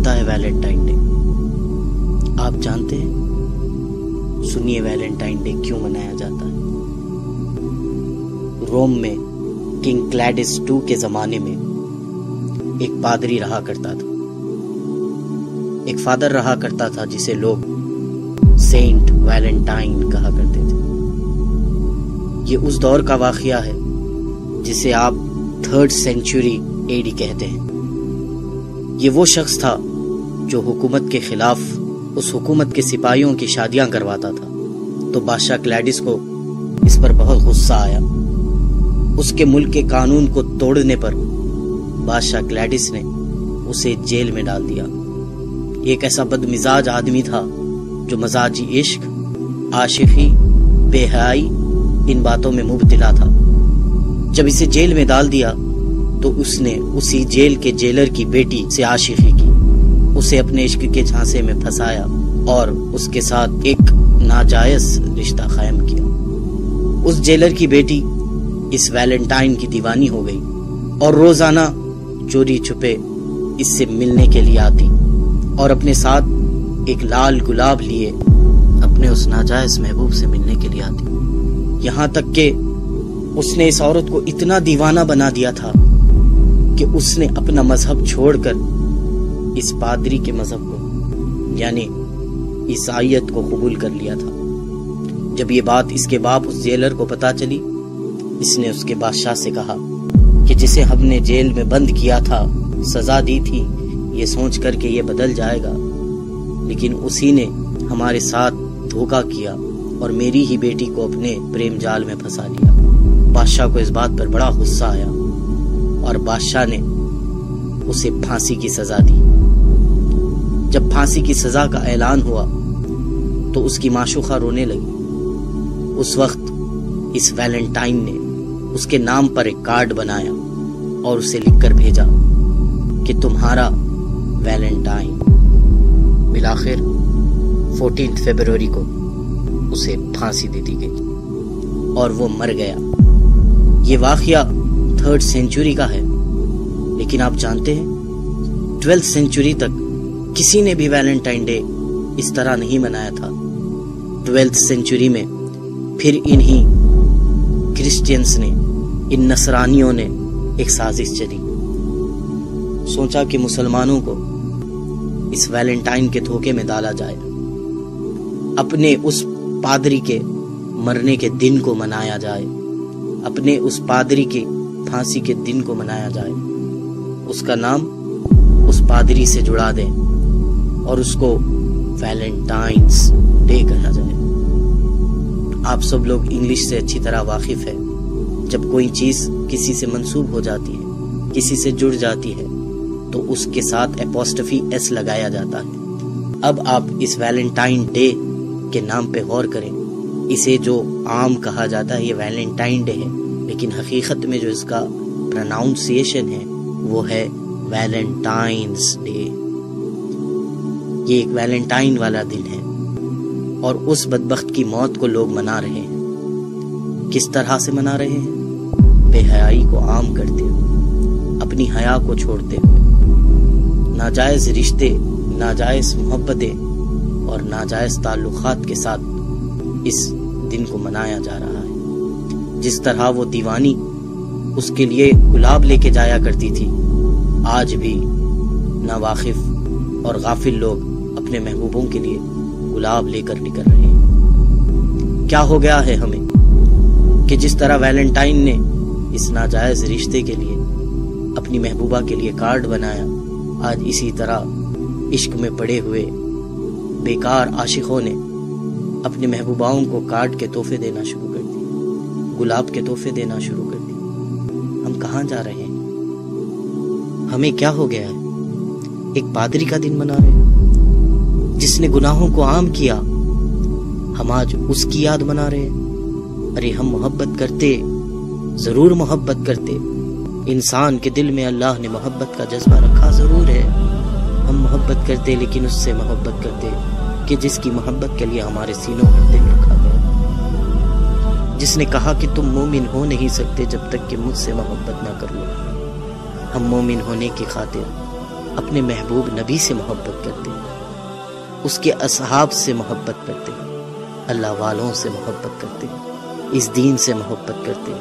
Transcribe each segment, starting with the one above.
ہوتا ہے Valentine day. آپ جانتے ہیں؟ سنیے ویلنٹائن ڈے کیوں منایا جاتا ہے؟ روم میں کنگ کلیڈس ٹو کے زمانے میں ایک پادری رہا کرتا تھا۔ ایک فادر رہا کرتا تھا جسے لوگ سینٹ ویلنٹائن کہا کرتے تھے۔ یہ اس دور کا واقعہ ہے جسے آپ تھرڈ سینچری اے ڈی کہتے ہیں۔ یہ وہ شخص تھا جو حکومت کے خلاف اس حکومت کے سپاہیوں کی شادیاں کرواتا تھا۔ تو بادشاہ کلیڈس کو اس پر بہت غصہ آیا۔ اس کے ملک کے قانون کو توڑنے پر بادشاہ کلیڈس نے اسے جیل میں ڈال دیا۔ ایک ایسا بد مزاج آدمی تھا جو مزاجی عشق، عاشقی، بے حیائی ان باتوں میں مبتلا تھا۔ جب اسے جیل میں ڈال دیا تو اس نے اسی جیل کے جیلر کی بیٹی سے عاشقی کی۔ اسے اپنے عشق کے جھانسے میں پھنسایا اور اس کے ساتھ ایک ناجائز رشتہ قائم کیا۔ اس جیلر کی بیٹی اس ویلنٹائن کی دیوانی ہو گئی اور روزانہ چوری چھپے اس سے ملنے کے لیے آتی اور اپنے ساتھ ایک لال گلاب لیے اپنے اس ناجائز محبوب سے ملنے کے لیے آتی۔ یہاں تک کہ اس نے اس عورت کو اتنا دیوانہ بنا دیا تھا کہ اس نے اپنا مذہب چھوڑ کر اس پادری کے مذہب کو یعنی عیسائیت کو قبول کر لیا تھا۔ جب یہ بات اس کے باپ اس جیلر کو پتا چلی، اس نے اس کے بادشاہ سے کہا کہ جسے ہم نے جیل میں بند کیا تھا، سزا دی تھی، یہ سوچ کر کے یہ بدل جائے گا۔ لیکن اسی نے ہمارے ساتھ دھوکا کیا اور میری ہی بیٹی کو اپنے پریم جال میں پھنسا لیا۔ بادشاہ کو اس بات پر بڑا غصہ آیا اور بادشاہ نے اسے پھانسی کی سزا دی۔ جب پھانسی کی سزا کا اعلان ہوا تو اس کی معشوقہ رونے لگی۔ اس وقت اس ویلنٹائن نے اس کے نام پر ایک کارڈ بنایا اور اسے لکھ کر بھیجا کہ تمہارا ویلنٹائن بلاخر فورٹین فیبروری کو اسے پھانسی دے دی گئی اور وہ مر گیا۔ یہ واقعہ تھرڈ سینچوری کا ہے، لیکن آپ جانتے ہیں، ٹویلتھ سینچوری تک کسی نے بھی ویلنٹائن ڈے اس طرح نہیں منایا تھا۔ ٹویلتھ سینچوری میں پھر انہی کرسچینس نے، ان نصرانیوں نے ایک سازش چلی سوچا کہ مسلمانوں کو اس ویلنٹائن کے دھوکے میں ڈالا جائے۔ اپنے اس پادری کے مرنے کے دن کو منایا جائے۔ اپنے اس پادری کے پھانسی کے دن کو منایا جائے۔ اس کا نام اس پادری سے جڑا دیں۔ اور اس کو ویلنٹائنس ڈے کہا جائے۔ آپ سب لوگ انگلش سے اچھی طرح واقف ہے جب کوئی چیز کسی سے منسوب ہو جاتی ہے، کسی سے جڑ جاتی ہے، تو اس کے ساتھ اپوسٹفی ایس لگایا جاتا ہے۔ اب آپ اس ویلنٹائن ڈے کے نام پہ غور کریں۔ اسے جو عام کہا جاتا ہے، یہ ویلنٹائن ڈے ہے، لیکن حقیقت میں جو اس کا پرناؤنسیشن ہے، وہ ہے ویلنٹائنس ڈے یہ ایک ویلنٹائن والا دن ہے اور اس بدبخت کی موت کو لوگ منا رہے ہیں۔ کس طرح سے منا رہے ہیں؟ بے حیائی کو عام کرتے ہوئے، اپنی حیا کو چھوڑتے ہوئے۔ ناجائز رشتے، ناجائز محبتیں اور ناجائز تعلقات کے ساتھ اس دن کو منایا جا رہا ہے۔ جس طرح وہ دیوانی اس کے لیے گلاب لے کے جایا کرتی تھی، آج بھی ناواقف اور غافل لوگ اپنے محبوبوں کے لیے گلاب لے کر نکل رہے ہیں۔ کیا ہو گیا ہے ہمیں کہ جس طرح ویلنٹائن نے اس ناجائز رشتے کے لیے اپنی محبوبہ کے لیے کارڈ بنایا، آج اسی طرح عشق میں پڑے ہوئے بیکار عاشقوں نے اپنے محبوباؤں کو کارڈ کے تحفے دینا شروع کر دی گلاب کے تحفے دینا شروع کر دی ہم کہاں جا رہے ہیں؟ ہمیں کیا ہو گیا ہے؟ ایک پادری کا دن منا رہے ہیں۔ جس نے گناہوں کو عام کیا، ہم آج اس کی یاد منا رہے ہیں۔ ارے، ہم محبت کرتے، ضرور محبت کرتے۔ انسان کے دل میں اللہ نے محبت کا جذبہ رکھا ضرور ہے۔ ہم محبت کرتے لیکن اس سے محبت کرتے کہ جس کی محبت کے لیے ہمارے سینوں میں دل رکھا گیا۔ جس نے کہا کہ تم مومن ہو نہیں سکتے جب تک کہ مجھ سے محبت نہ کر لو۔ ہم مومن ہونے کی خاطر اپنے محبوب نبی سے محبت کرتے۔ اس کے اصحاب سے محبت کرتے ہیں، اللہ والوں سے محبت کرتے اس دین سے محبت کرتے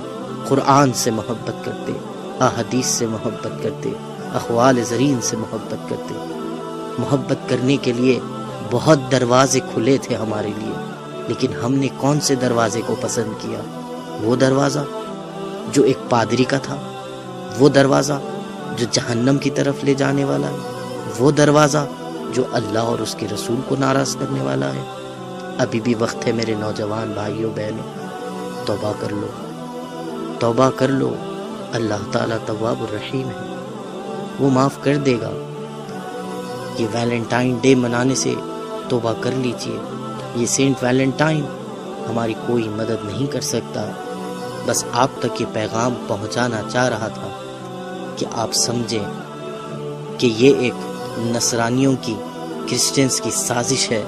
قرآن سے محبت کرتے احادیث سے محبت کرتے اخوال زرین سے محبت کرتے محبت کرنے کے لیے بہت دروازے کھلے تھے ہمارے لیے، لیکن ہم نے کون سے دروازے کو پسند کیا؟ وہ دروازہ جو ایک پادری کا تھا، وہ دروازہ جو جہنم کی طرف لے جانے والا ہے، وہ دروازہ جو اللہ اور اس کے رسول کو ناراض کرنے والا ہے۔ ابھی بھی وقت ہے میرے نوجوان بھائیوں، بہنوں، توبہ کر لو۔ توبہ کر لو۔ اللہ تعالیٰ طواب الرحیم ہے۔ وہ معاف کر دے گا۔ یہ ویلنٹائن ڈے منانے سے توبہ کر لیجیے۔ یہ سینٹ ویلنٹائن ہماری کوئی مدد نہیں کر سکتا۔ بس آپ تک یہ پیغام پہنچانا چاہ رہا تھا کہ آپ سمجھیں کہ یہ ایک نصرانیوں کی کرسچنس کی سازش ہے۔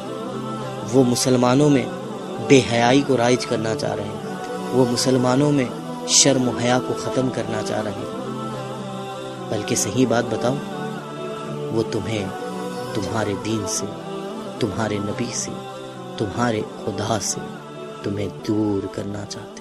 وہ مسلمانوں میں بے حیائی کو رائج کرنا چاہ رہے ہیں۔ وہ مسلمانوں میں شرم و حیا کو ختم کرنا چاہ رہے ہیں۔ بلکہ صحیح بات بتاؤ وہ تمہیں، تمہارے دین سے، تمہارے نبی سے، تمہارے خدا سے تمہیں دور کرنا چاہتے